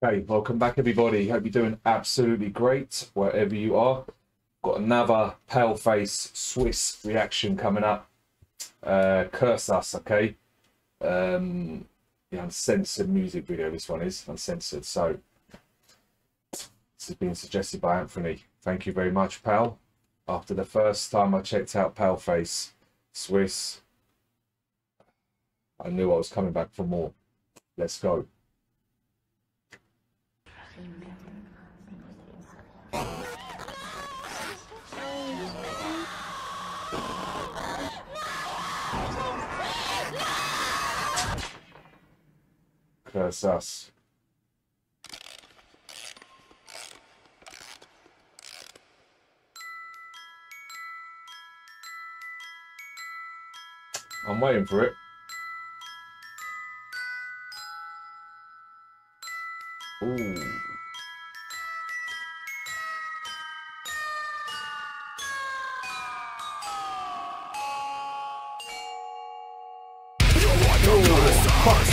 Okay, welcome back everybody. Hope you're doing absolutely great wherever you are. Got another Paleface Swiss reaction coming up. Uh, Curse Us, okay? Um, the uncensored music video, this one is uncensored. So, this is being suggested by Anthony. Thank you very much, pal. After the first time I checked out Paleface Swiss, I knew I was coming back for more. Let's go. Curse us. I'm waiting for it. Ooh.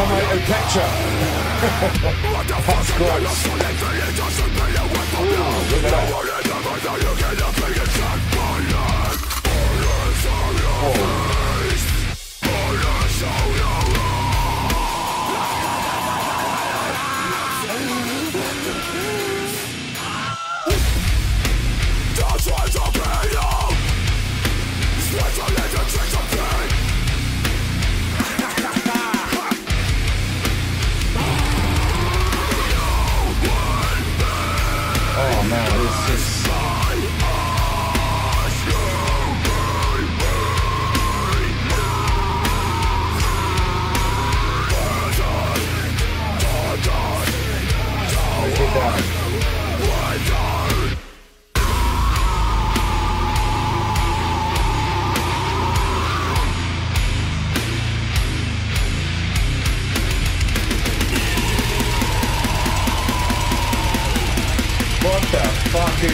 tomato ketchup. That's gross. Ooh, look at that.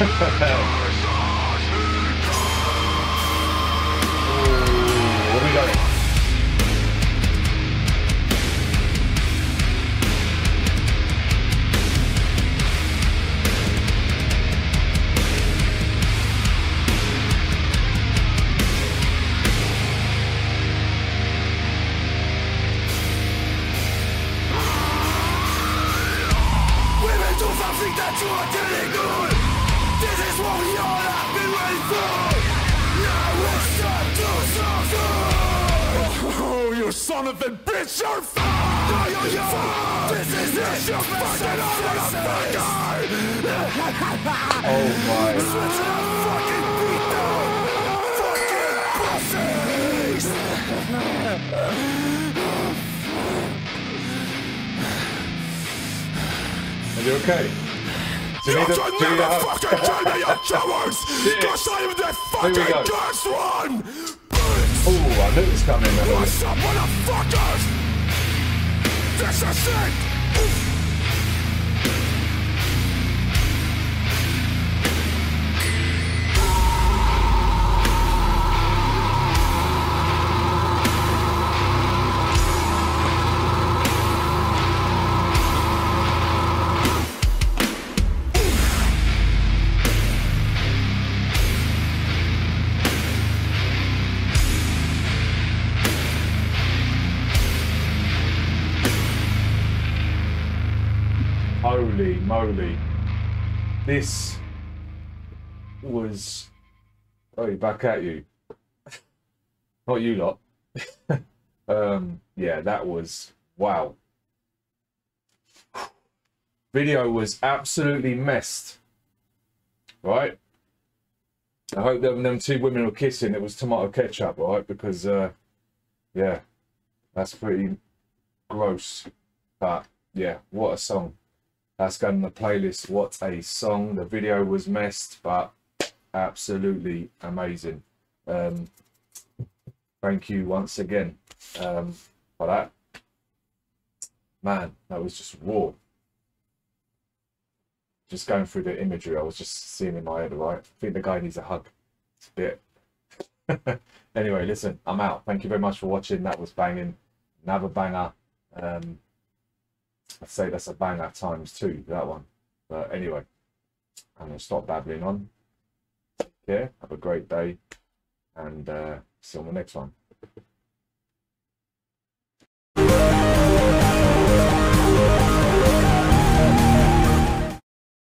what we got? Oh, you son of a bitch, you're fucked! This is it, you fucking motherfucker! Oh my. Fucking pussies! You okay? Do you You need a, can do you need a never hug? fucking kill me, you cowards! Cause I'm the Here we go. fucking best one! Oh, I knew it was coming. I knew it. What's up, motherfuckers? This is it! Holy moly. This was. Oh, back at you. Not you lot. um, yeah, that was. Wow. Video was absolutely messed. Right? I hope that them two women were kissing, it was tomato ketchup, right? Because, uh, yeah, that's pretty gross. But, yeah, what a song. That's going on the playlist. What a song. The video was messed, but absolutely amazing. Um, thank you once again um, for that. Man, that was just raw. Just going through the imagery, I was just seeing in my head, right? I think the guy needs a hug. It's a bit. anyway, listen, I'm out. Thank you very much for watching. That was banging. Another banger. Um, I'd say that's a banger times two, that one. But anyway, I'm going to stop babbling on. Yeah. Have a great day. And uh, see you on the next one.